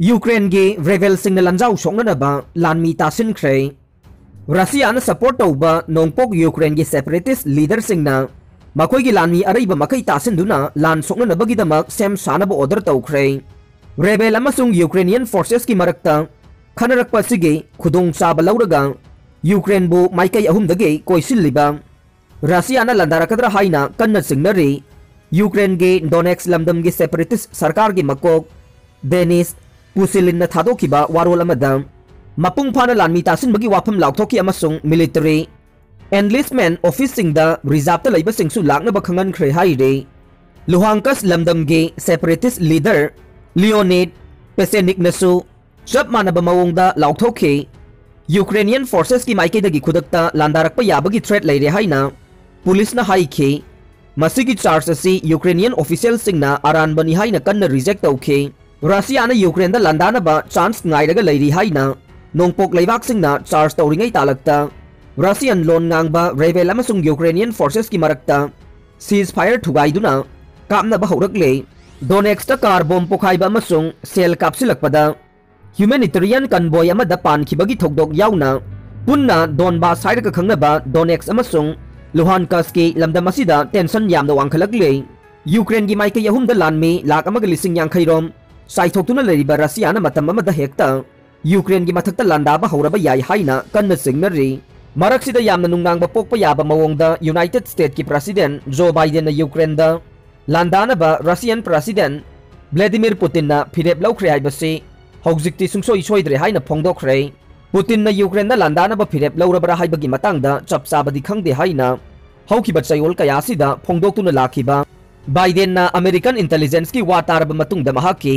Ukraine की रेवेल सिंह लंजाउ सोंगनब लानमी तासिनख्रे रसिया सपोर्ट तौब नोंपोक यूक्रेन की सेपरेटिस्ट लीडर सिंह मखोई लानमी अरब मकई तासिनदुना लान सोंगनबगीदमक सेम सानब ऑर्डर तौख्रे रेबेल यूक्रेनियन फोर्सेस की मरक्ता खनरक्पसिगे खुदोंग चाब लौरगा यूक्रेन बु माइकई अहुमदगे कोइसिल्लिबा रसियाना लंदारकद्रा हाइना डोनेक्स लमदम की सेपरेटिस्ट सरकार की मकोक डेनिस पुसिलिन थादोखिबा वारोल अमदा मपुंग फाना लानमी तासिनबगी वाफम लाउथोकी अमसुंग मिलिटरी एनलिस्टमेंट ऑफ़िस सिंगदा रिज़र्व ता लैबा सिंगसु लाकनबा खंगन ख्रे हाइरे लुहांकस लमदम के सेपरेटिस्ट लीडर लियोनिड पेसेनिक नसु चप मानब मवोंगदा लाउथोखे यूक्रेनियन फोर्सेस की माइकेदगी खुदकता लांदारकपा याबगी थ्रेट लेरे हाइना पुलिस ना हाइखे मसीगी चार्ज असी यूक्रेनियन ऑफिशियल सिंगना अरानबनी हाइना कन्न रिजेक्ट तौखे रसियाना यूक्रेन दा लांदानबा chance leibak singna charge tawringai talakta Russian loan रेवेल अमसुंग यूक्रेनियन फोर्सेस की मरक्ता सीज फायर ठुगाइदुना कामनबा हौरकले डोनेक्सता कार बॉम अमसुंग सेल कन्वॉय अमदा पानखिबगी थोकदोक याउना पुन्ना डोनबास हाइरका खंगनबा डोनेक्स लुहानकस की टेंशन यामदा वांखलकले यूक्रेन की माइके यहुमदा साइथोक्तुना लेरिबा रसियाना मतम यूक्रेन की मथक्ता लांदाबा हौरबा हाइना कन्न सिंगनरी यूनाइटेड स्टेट की प्रेसिडेंट जो बाइडेन यूक्रेन दा लांदानबा रसियन प्रेसिडेंट व्लादिमीर पुतिन फिरेप लौख्रे हाइबसे हौजिक्ति सुंसोई पुतिन यूक्रेन दा लांदानबा लौरबरा हाइबगी खंगदे चयोल कयासिदा फोंदोक्तुना लाखिबा बाइडेन अमेरिकन इंटेलिजेंस की वा तारब मतुंगदा महाकी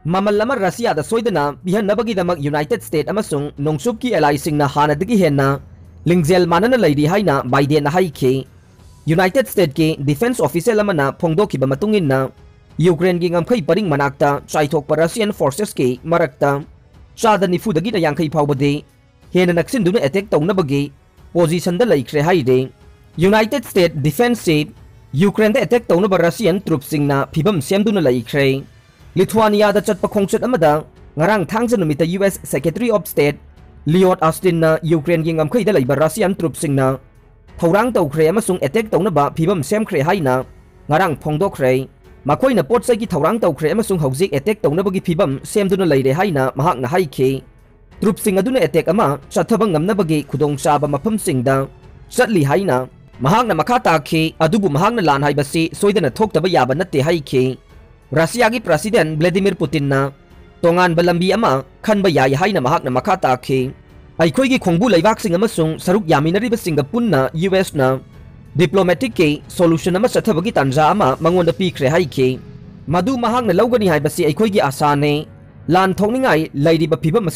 हाइखे रसियाना यूक्रेन दा लांदारबदे सेनमिटलोनगे अमसुंग पॉलिटिकल गी अकनब चैराक पीगनी हाइना नहौना फोंदोकलदुना बाइडेन पुतिन की मफम दा फिरेप होंदोकनबा अपील तौखे लांदाबा मतमदा मदुगी अचौबा ममल अमर रसिया दा सोइदना पिहनबगीदमक यूनाइटेड स्टेट अमसुंग नोंसुप की एलाइसिंगना हानदगी हेन्ना लिंगजेल मानना लैरी हाइना बाइडेन हाइखे यूनाइटेड स्टेट के डिफेंस ऑफिसर अमना फोंदोखिबा मतुंगिना यूक्रेन की ngमखै परिंग मनाक्ता चाइथोक रशियन फोर्सेस के मरक्ता चादा निफुदगी यांखै फाउबदे हेन नक्सिंदुना अटैक तौनबगे पोजीशन द लैख्रे हाइदे यूनाइटेड स्टेट डिफेंस से यूक्रेन द अटैक तौनब रशियन ट्रूप सिंगना फिबम सेमदुना लैख्रे लिथुआनिया द चटप खोंगचत अमदा ngarang thangja numita US Secretary of State Lloyd Austin Ukraine की ngमखैद लेब रशियन ट्रुपसिंगना थौरांग तौख्रे अमसुंग अटैक तौनबा फिबम सेमख्रे हाइना ngarang फोंदोख्रे मखोइना पोटसै की थौरांग तौख्रे अमसुंग चथब रशिया की प्रेसिडेंट व्लादिमीर पुतिन लंबी अमा खनबा ताखे अखोई खोंबू लेबाकसिंग अमसुंग सरुक यामिनरिबसिंग पुन्ना यूएस ना डिप्लोमेटिक के सोल्यूशन अमा चथबगी तंजा मंगोंदा पीख्रे लौगनी हाइबसी अखोई आशाने लान थोंनिंगाई लैरिबा फिबम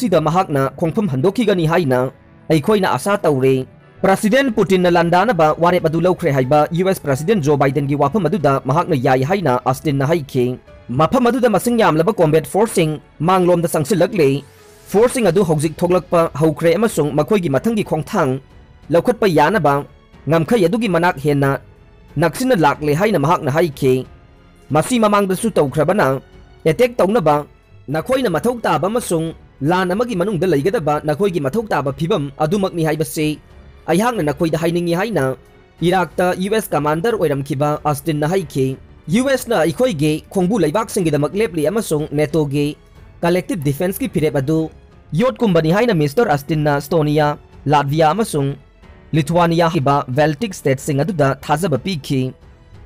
पुतिन लंदानबा वारेप अदु लौख्रे हाइबा यूएस प्रेसिडेंट जो बाइडेन की वाफम ना हाइखे मफम यामलबा कॉम्बैट अदु हौजिक थोगलकपा हौख्रे अमसुंग मखोइगी मथंगी खोंथांग लौखटपा यानबा ngamkhai adugi manak henna naksina lakle haina mahakna haikhe masi mamangdasu tawkhrabana attack tawnaba nakhoina mathau taba masung lan amagi manungda leigadaba nakhoigi mathau taba phibam adumakni haibase aihakna nakhoida hainingi haina इराकता US commander ओइरमखिबा Austin ना हाइखे US ना इखोइगे खोंबु लेबाक सिंगिदमक लेपली अमसुंग नेटोगे collective defence की फिरेप अदु योट कुंबनी हाइना mister Austin Estonia Latvia Lithuania Baltic state सिंग अदुदा थाजब पीखी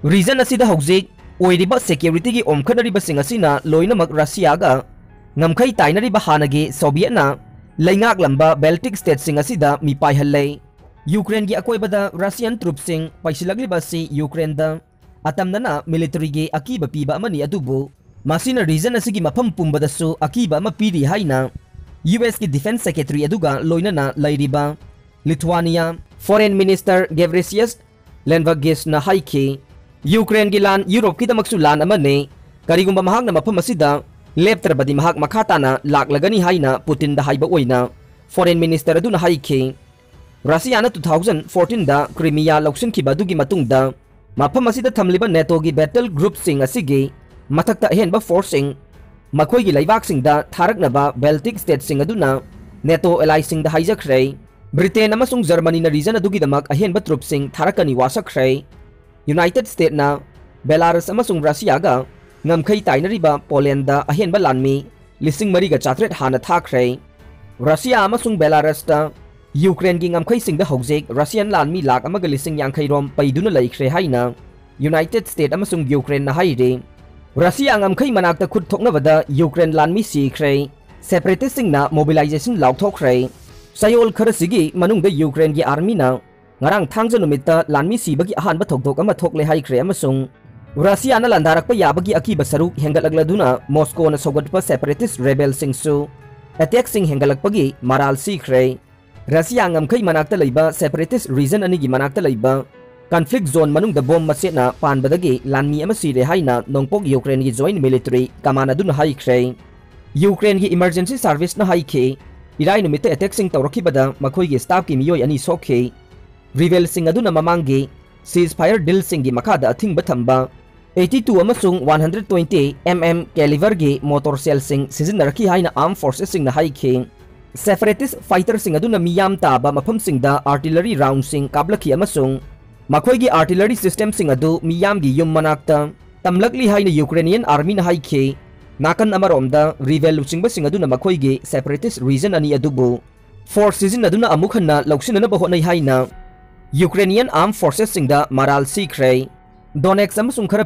रीजन ओइरिबा सेक्यूरिटी की असिना लोइनमक रशियागा paihallei ukraine gi akoibada russian troops sing paisilagriba si ukraine da? Atamnana military gi akiba piba amani adubu masina reason asigi mafam pumbadasu akiba ama piri haina की defence secretary अदुगा लोइनना लैरिबा Lithuania foreign minister Gabrielius लेनवर्गिस न हाइखी Ukraine की लान Europe की दमकसु लान महागना मफम लेप्तरबदी मखाताना लागलगनी हाइना पुतिन दा फॉरेन मिनिस्टर अदुना हाइखी रसियाना 2014 दा क्रिमिया मतुंगदा मफम थमलिबा नेटो की बैटल ग्रुप मथक्ता अहेनबा फोर्सिंग मखोई लैबाक थारकनबा बेल्टिक स्टेट नेटो एलाई हाइजख्रे ब्रिटेन जर्मनी रीजन अहेंब ट्रुप थारकनी वासख्रे यूनाइटेड स्टेट बेलारस रशिया नमखई ताइनरीब पोलैंड अहेंब लामी लिंग मरीग चात्रेट हाँ थाख्रे रशिया बेलारस ꯌꯨꯀ꯭ꯔꯦꯟꯒꯤ ꯉꯝꯈꯩꯁꯤꯡꯗ ꯍꯧꯖꯤꯛ ꯔꯁꯤꯌꯟ ꯂꯥꯟꯃꯤ ꯂꯥꯛ ꯑꯃꯒ ꯂꯤꯁꯤꯡ ꯌꯥꯡꯈꯩꯔꯣꯝ ꯄꯩꯗꯨꯅ ꯂꯩꯈ꯭ꯔꯦ ꯍꯥꯏꯅ ꯌꯨꯅꯥꯏꯇꯦꯠ ꯁ꯭ꯇꯦꯠ ꯑꯃꯁꯨꯡ ꯌꯨꯀ꯭ꯔꯦꯟꯅ ꯍꯥꯏꯔꯤ ꯔꯁꯤꯌꯥ ꯉꯝꯈꯩ ꯃꯅꯥꯛꯇ ꯈꯨꯠ ꯊꯣꯛꯅꯕꯗ ꯌꯨꯀ꯭ꯔꯦꯟ ꯂꯥꯟꯃꯤ ꯁꯤꯈ꯭ꯔꯦ ꯁꯦꯄꯔꯦꯇꯤꯁꯁꯤꯡꯅ ꯃꯣꯕꯤꯂꯥꯏꯖꯦꯁꯟ ꯂꯥꯎꯊꯣꯛꯈ꯭रे ꯆꯌꯣꯜ ꯈꯔꯁꯤꯒꯤ ꯃꯅꯨꯡꯗ ꯌꯨꯀ꯭ꯔꯦꯟꯒꯤ ꯑꯥꯔꯃꯤꯅ ꯉꯔꯥꯡ ꯊꯥꯡꯖ ꯅꯨꯃꯤꯠꯇ ꯂꯥꯟꯃꯤ ꯁꯤꯕꯒꯤ ꯑꯍꯥꯟꯕ ꯊꯧꯗꯣꯛ ꯑꯃ ꯊꯣꯛꯂꯦ ꯍꯥꯏꯈ꯭ꯔꯦ ꯑꯃꯁꯨꯡ ꯔꯁꯤꯌꯥꯅ ꯂꯥꯟꯗꯥꯔꯛꯄ ꯌꯥꯕꯒꯤ ꯑꯀꯤꯕ ꯁꯔꯨꯛ ꯍꯦꯟꯒꯠꯂꯛꯂꯗꯨꯅ ꯃꯣꯁꯀꯣꯅ ꯁꯧꯒꯠꯄ ꯁꯦꯄꯔꯦꯇꯤꯁ ꯔꯦꯕꯦꯜꯁꯤꯡꯁꯨ ꯑꯦꯇꯦꯛꯁꯤꯡ ꯍꯦꯟꯒꯠꯂꯛꯄꯒꯤ ꯃꯔꯥꯜ ꯁꯤꯈ꯭ꯔꯦ kamana dun hai khre Ukraine gi emergency service na hai khe irai numit attack sing tawraki bada makhoi gi staff ki miyoi ani sokhe rival sing aduna mamang gi ceasefire deal sing gi makada athing bathamba 82 amasung 120 mm caliber gi motor cell sing season rakhi haina armed forces sing na hai khe sing da artillery round sing kablaki amasung मखोई artillery system गी युम मनाक्ता तमलकली हाइना Ukrainian army ना हाइखे नाकन अमरोमदा रिवेल गी separatist reason अनि अदुबु फोर्स सीज़न अदुना अमुखन्ना लौसिन न बहोनै हाइना यूक्रेनियन आर्म फोर्सेस माराल सीख्रे डोनेक्स खरा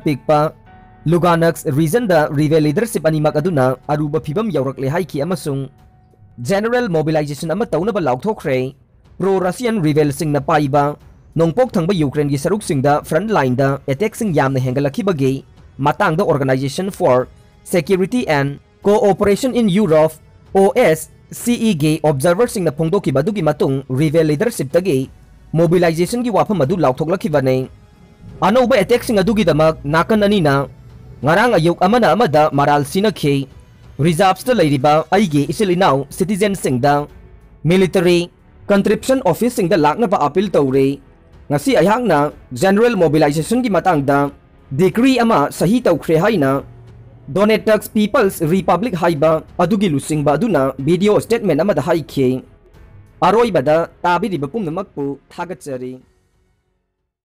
जनरल मोबिलाइजेशन अमा तौनबा लाउथोख्रे प्रो रशियन रिवेल पाइबा नोंपोक यूक्रेन की सरुक फ्रंट लाइन एटेक हेंगलखीबगे Matang organisation for security and cooperation in Europe O S C E gay observer फोंदोकी रिवेल लीडरशिप मोबिलाइजेशन की वाफम अदु लाउथोकलखीबने अनौब एटेक नाकन amada maral sinakhe reserves ta leiriba aige isilinau citizen singda military conscription office singda lakna ba appeal tawre ngasi ayakna general mobilization gi matangda decree ama sahi tawkhre haina Donetsk People's